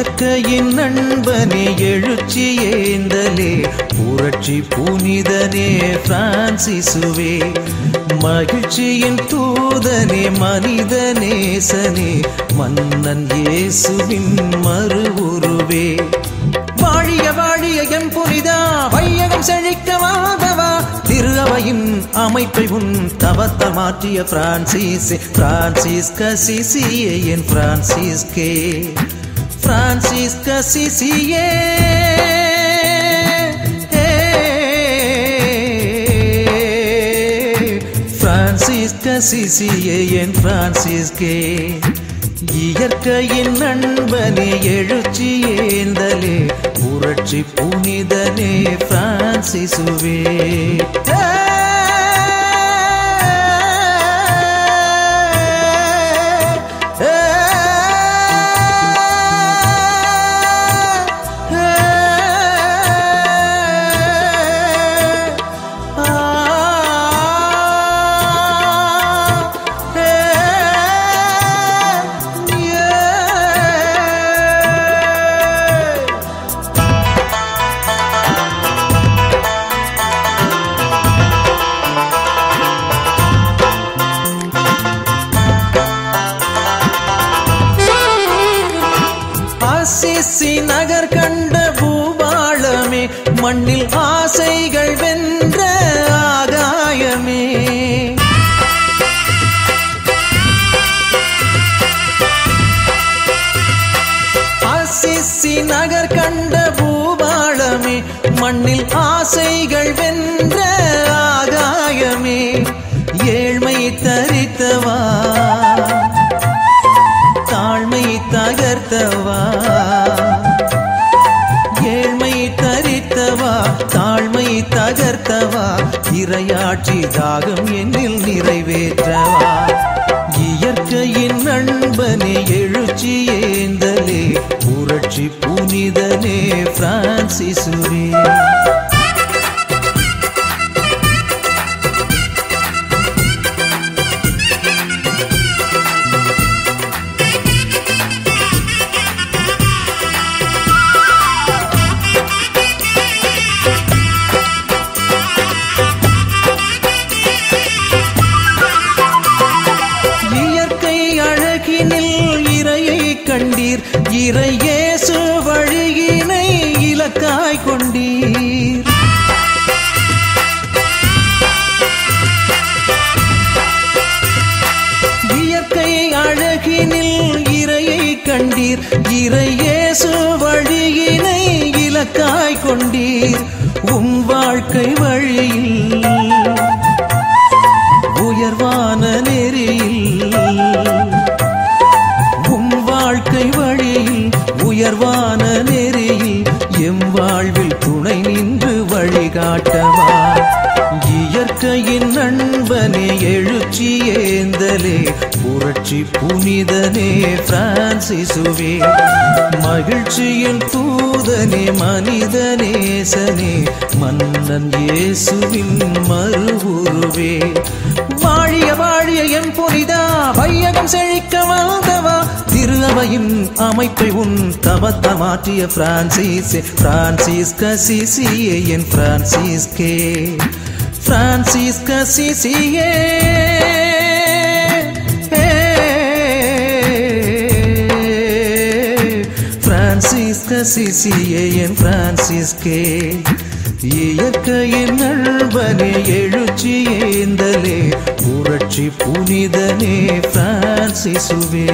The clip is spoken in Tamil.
இயற்கையின் நண்பனே எழுச்சி ஏந்தலே. புரட்சி புனிதனே பிரான்சிசுவே. மகிழ்ச்சியின் தூதனே மனிதநேசனே. மன்னன் இயேசுவின் மறு உருவே வாழிய வாழிய என் புனிதா வையகம் செழிக்க வாழ்பவா திரு அவையின் அமைப்பை உன் தவத்த மாற்றிய பிரான்சிஸ் பிரான்சிஸ் கசிசிய என் பிரான்சிஸ்கே. பிரான்சிஸ் கசிசியே பிரான்சிஸ் கசிசியே என் பிரான்சிஸ்கே இயற்கையின் நண்பனே எழுச்சி ஏந்தலே. புரட்சி புனிதனே பிரான்சிசுவே ஆசிசி நகர் கண்ட பூபாளமே மண்ணில் ஆசைகள் வென்ற ஆகாயமே. ஆசிசி நகர் கண்ட பூபாளமே மண்ணில் ஆசைகள் வென்ற ஆகாயமே. ஏழ்மை தரித்தவா தாழ்மை தகர்த்தவா. இரையாட்சி தாகம் என்னில் நிறைவேற்றவா? இயற்கையின் நண்பனே எழுச்சி ஏந்தலே புரட்சி புனிதனே பிரான்சிசுரே கண்டீர். இறையேசு வழியினை இலக்காய் கொண்டீர். இயற்கை அழகினில் இறையை கண்டீர். இறையேசு வழியினை இலக்காய் கொண்டீர். உம் வாழ்க்கை வழியில் நெறியில் எம் வாழ்வில் துணை நின்று வழிகாட்டவா? இயற்கையின் நண்பனே எழுச்சி ஏந்தலே புரட்சி புனிதனே பிரான்சிசுவே. மகிழ்ச்சியின் தூதனே மனிதநேசனே மன்னன் இயேசுவின் மறுவுருவே. வாழிய வாழிய என் புனிதா வையகம் செழிக்க வாழ்ந்தவா திரு அமைப்பை உன் தவத்த மாற்றிய பிரான்சிஸ் பிரான்சிஸ் கசிசியே என் பிரான்சிஸ்கே. பிரான்சிஸ் கசிசியே பிரான்சிஸ் கசிசியே என் பிரான்சிஸ்கே. இயற்கையின் நண்பனே எழுச்சி ஏந்தலே புரட்சி புனிதனே பிரான்சிசுவே